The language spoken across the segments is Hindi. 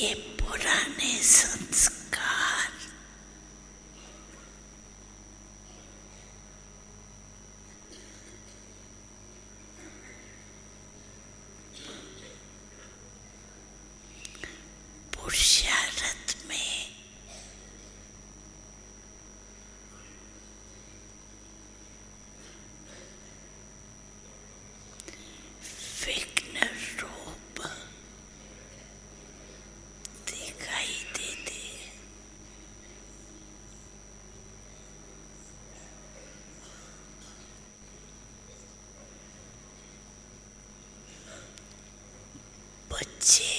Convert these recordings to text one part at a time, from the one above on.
ये पुराने संस्कार детей.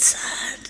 sad.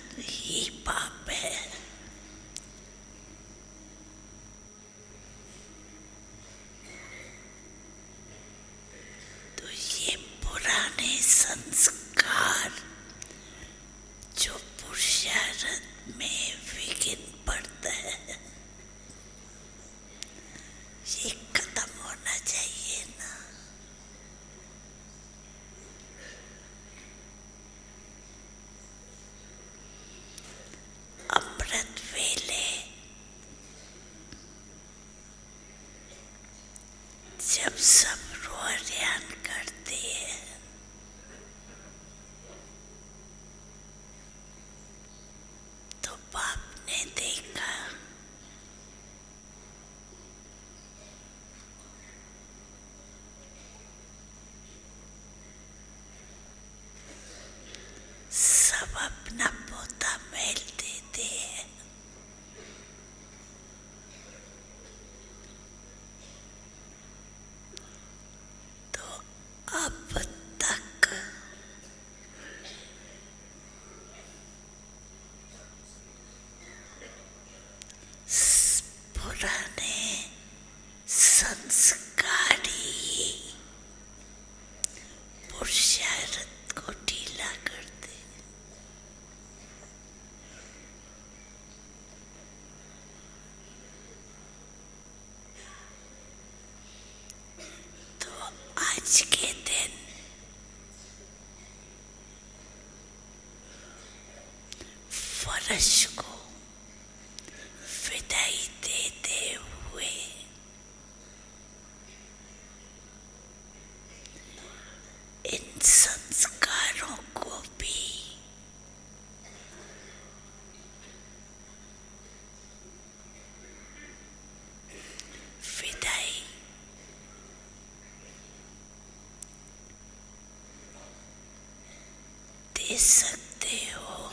Skin दे सकते हो।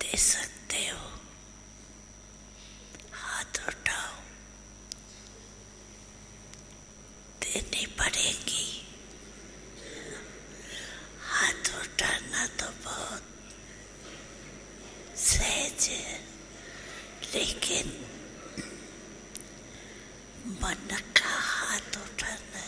दे सकते थे लेकिन मन का हाथ उठाना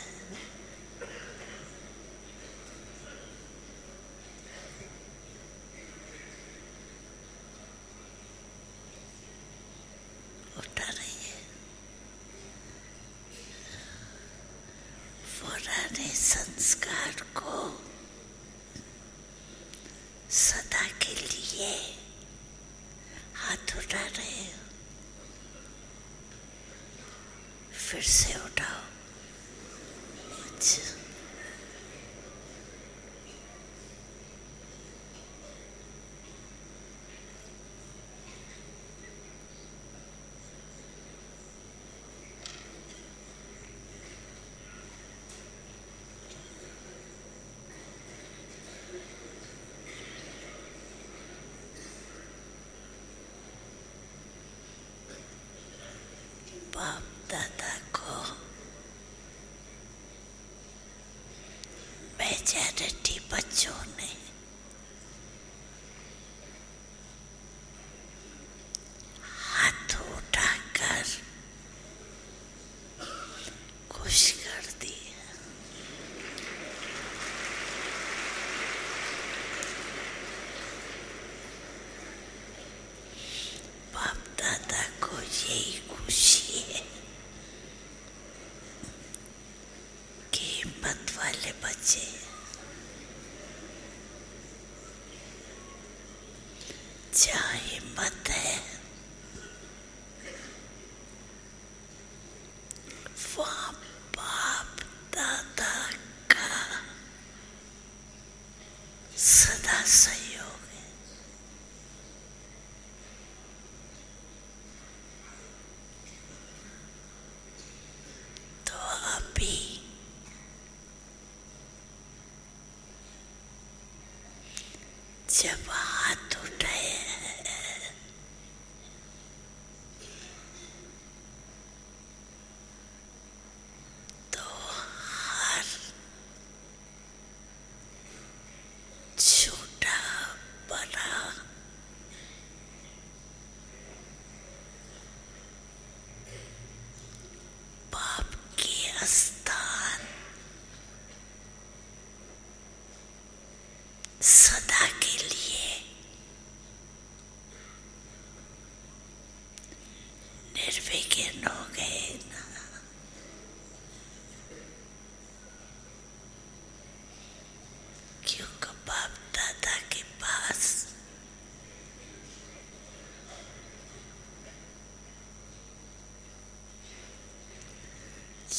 उठा रही है। पुराने संस्कार को फिर से मेजॉरिटी बच्चों ने। हाथ उठाकर खुश कर दिया बाप दादा को यही खुशी है कि हिम्मत वाले बच्चे जहाँ हिम्मत है वहाँ दादा का सदा सहयोग जब हाथ हैं,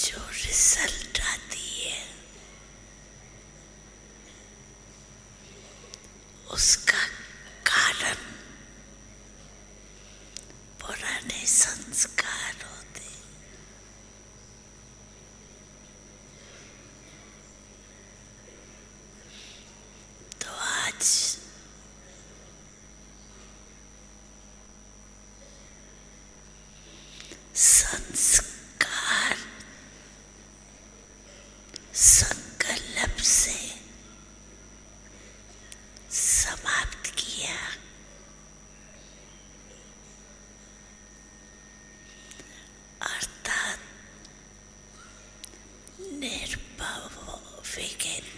your result Nerpa Vegan.